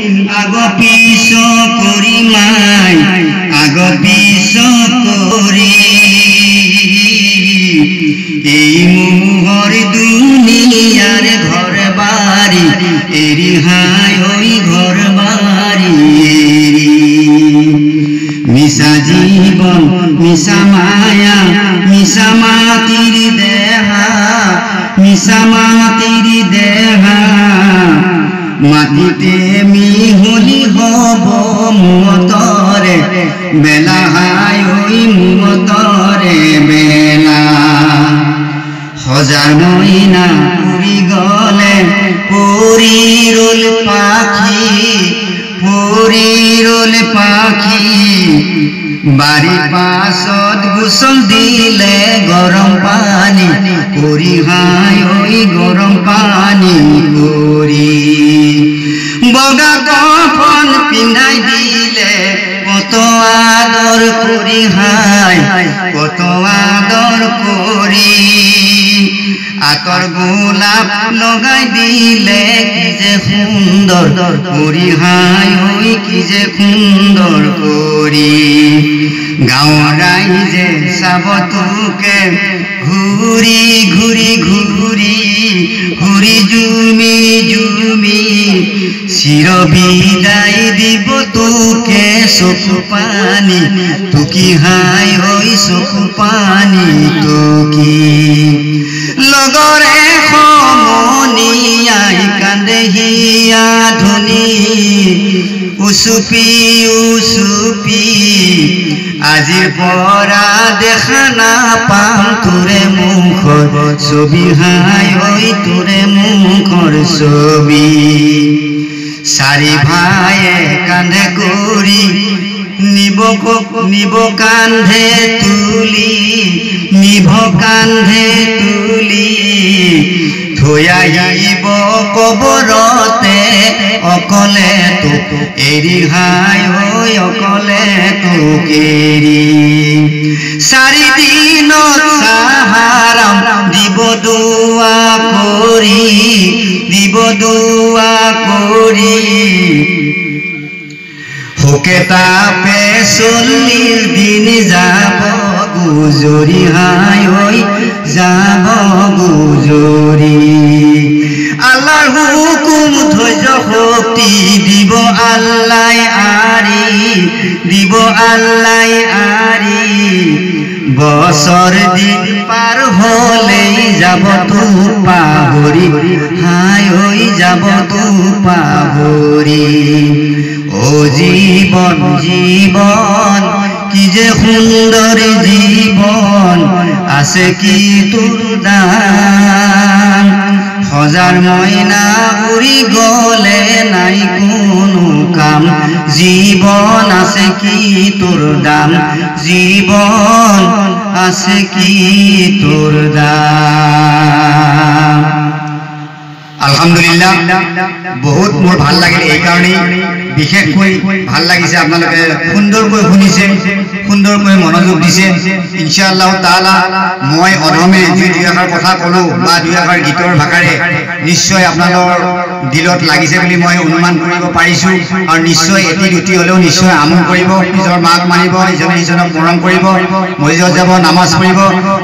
আগ পিছ কৰি মাই আগ পিছ কৰি এই মোহৰ দুনিয়াৰ ঘৰ বাৰী এৰি হাই হৈ ঘৰ বাৰী এৰি মিছা জীৱন মিছা মায়া মিছা মাটিৰ দেহা মিছা মাটিৰ দেহা মাটিতে হব মতরে, বেলা হাই ওই মতরে, বেলা। সজাৰ মইনা উৰি গলে পৰি ৰল পাখি পৰি ৰল পাখি। বাৰী পাছত গোচল দিলে গৰম পানী কৰি হাই ঐ গৰম পানী কৰি বগা কফন পিন্ধাই দিলে কত আদৰ কৰি হাই কত আদৰ কৰি আতৰ গোলাপ লগাই দিলে কি যে সুন্দৰ কৰি হাই ঐ কি যে সুন্দৰ কৰি গাঁৱৰ ৰাইজে চাব তোকে চিৰ বিদায় দিব তোকে চকু পানী। টুকি হাই হৈ চকু পানী? টুকি লগৰে সমনীয়াই কান্দে হিয়া ধনী? উচুপি উচুপি আজিৰ পৰা দেখা নাপাম তোৰে মুখৰ ছবি হাই হৈ তোৰে মুখৰ ছবি। চাৰি ভাইয়ে কান্ধে কৰি নিব নিব কান্ধে তুলি নিভ কান্ধে তুলি। থৈ আহিব কবৰতে অকলে তোক এৰি হাই হৈ অকলে তোক এৰি চাৰি শোকে তাপে চল্লিশ দিন যাব গুজৰি হাই হৈ যাব গুজৰি আল্লাহৰ হুকুম ধৈৰ্য শক্তি দিব আল্লাই আৰি দিব আল্লাই আৰি বছৰ দিন পাৰ হলেই যাব তো হাই হৈ যাব পাহৰি ও জীবন জীবন, কি যে সুন্দর জীবন, আছে কি তোর দান? সজাৰ মইনা উৰি গলে নাই কোনো কাম। জীৱন আছে কি তোৰ দাম জীৱন আছে কি তোৰ দাম আলহামদুলিল্লাহ বহুত মোৰ ভাল লাগিল। এইকাৰণেই বিশেষকৈ ভাল লাগিছে। আপোনালোকে সুন্দৰকৈ শুনিছে। সুন্দৰকৈ মনোযোগ দিছে ইনশাআল্লাহ তাআলা মই অধমে যি দুই এষাৰ কথা ক'লোঁ বা দুই এষাৰ গীতৰ ভাষাৰে নিশ্চয় আপোনালোকৰ দিলত লাগিছে বুলি মই অনুমান কৰিব পাৰিছোঁ আৰু নিশ্চয় এটি দুটি হ'লেও নিশ্চয় আমোদ কৰিব নিজৰ মাক মানিব ইজনে সিজনক মৰম কৰিব মছজিদত যাব নামাজ পঢ়িব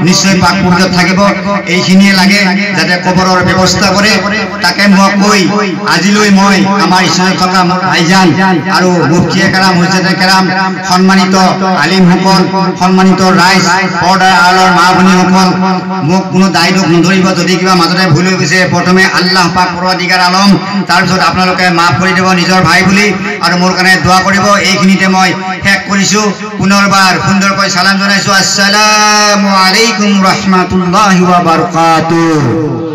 নিশ্চয় পাক পবিত্ৰত থাকিব এইখিনিয়ে লাগে যাতে কবৰৰ ব্যৱস্থা কৰে তাকে মই কৈ আজিলৈ মই আমাৰ ইছানত থকা ভাইজান আৰু মুফতিয়ে কেৰাম হুজেতে কেৰাম সন্মানিত আলিমসকল সন্মানিত ৰাইজ পৰ্দাৰ আলৰ মা ভনীসকল মোক কোনো দায় দোষ নধৰিব যদি কিবা মাজতে ভুল হৈ গৈছে। প্ৰথমে আল্লাহ পাক পৰৱাদিগাৰ আলম, তাৰপিছত আপোনালোকে মাফ কৰি দিব নিজৰ ভাই বুলি আৰু মোৰ কাৰণে দোৱা কৰিব। এইখিনিতে মই শেষ কৰিছোঁ। পুনৰবাৰ সুন্দৰকৈ চালাম জনাইছোঁ। আসসালামু আলাইকুম ৰহমাতুল্লাহি ৱা বাৰকাতুহ।